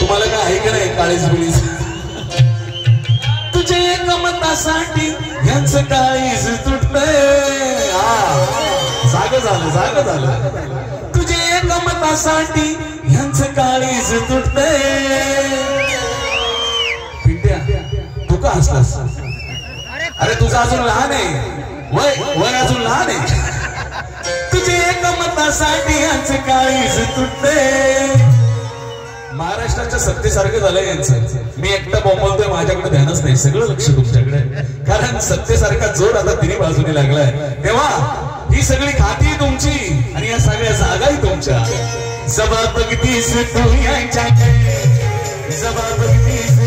तुम्हाला काय आहे का नाही काळीच बिळीच तुझे एक मतासाठी ह्यांच काळीच तुटले जाग झालं जाग झालं. तुझे एक मतासाठी ह्यांच काळीच तुटले पिंट्या तू का हसलास? अरे तुझा अजून लहान आहे. वय वय अजून लहान आहे. साठी यांचे काळीच तुटते महाराष्ट्राच्या सत्तेसारखं झालंय यांचं. मी एकटा बोंबलतोय माझ्याकडे ध्यानच नाही. सगळं लक्ष तुमच्याकडे कारण सत्तेसारखा जोर आता तिन्ही बाजूने लागलाय. तेव्हा ही सगळी खाती तुमची आणि या सगळ्या जागाही तुमच्या. जबाबदीस तू यांच्याकडे? जबाबदीस